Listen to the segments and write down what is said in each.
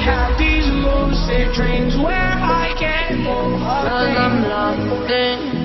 have these lucid dreams where I can't move. Cause I'm locked in.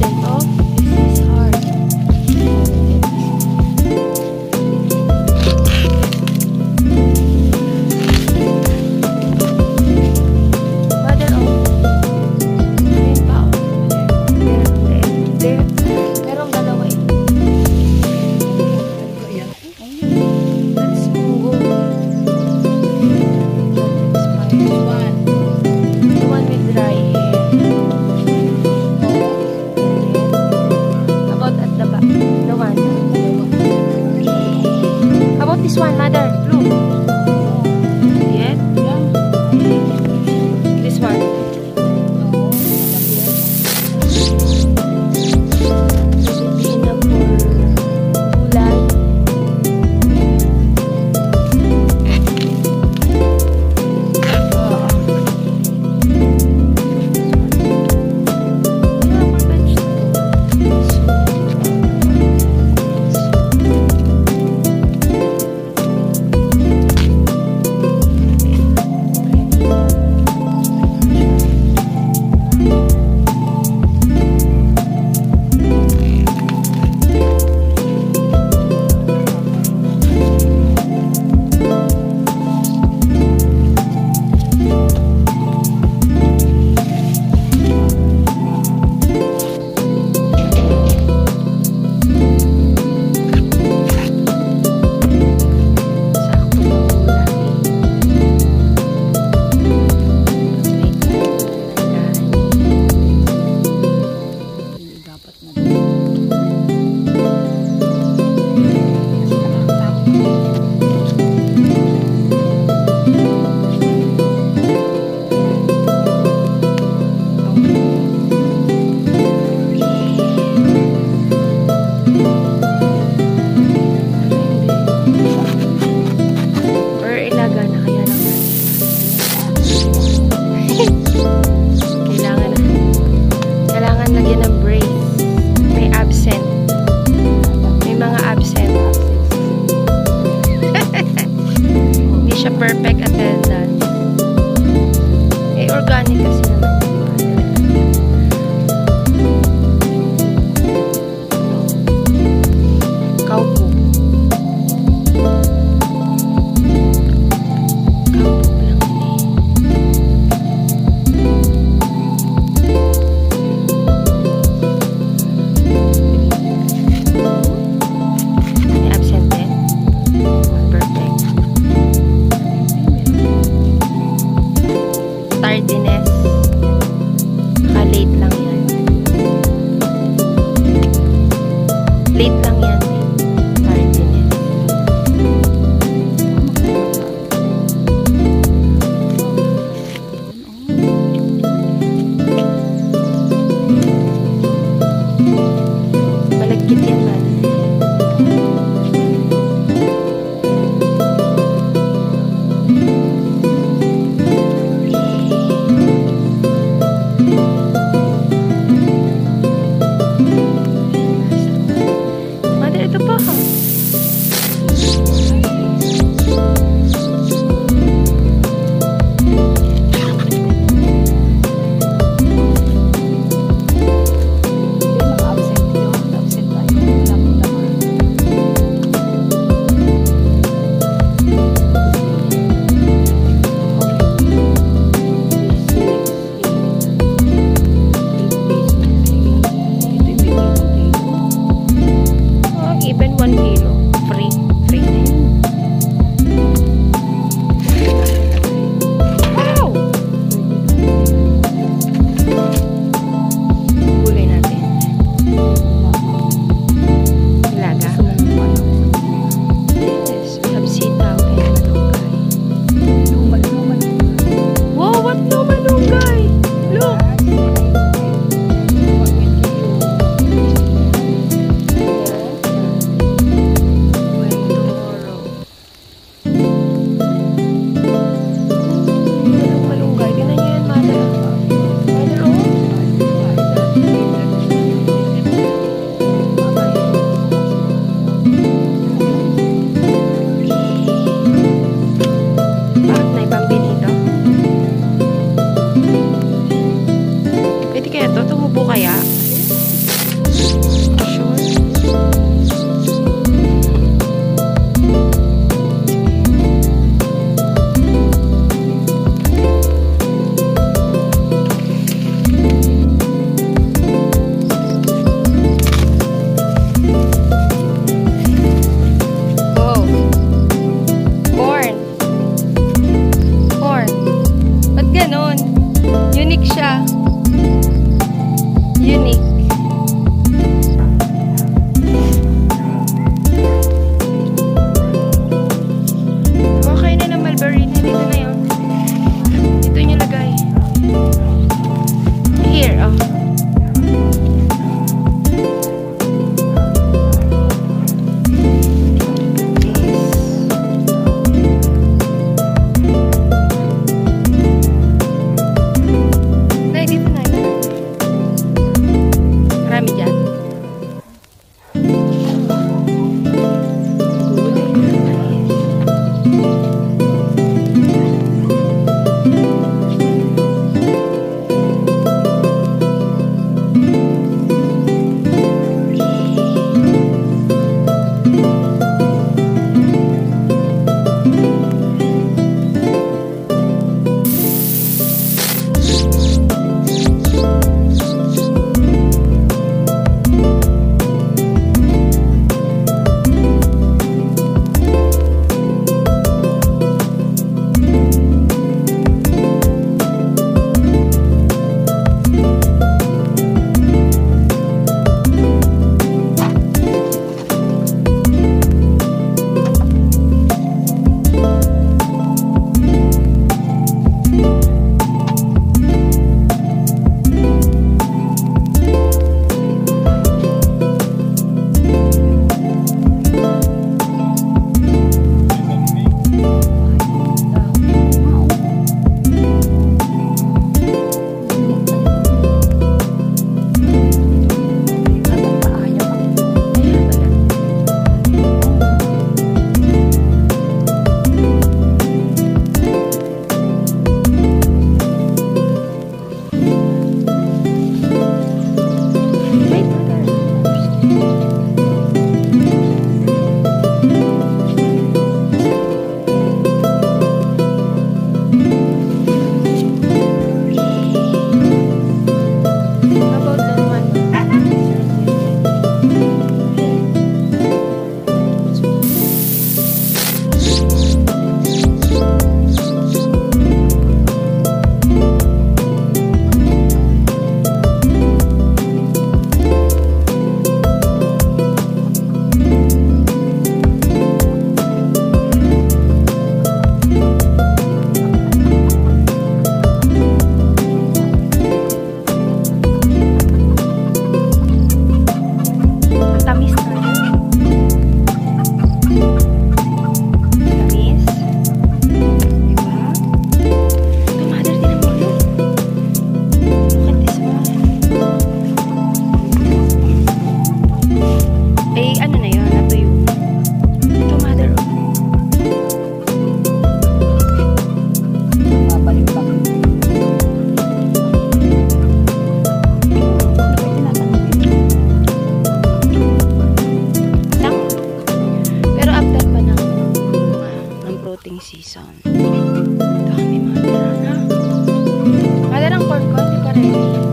turn off. Música season. Dami mga narana. Madalang corn corn, di pa ready.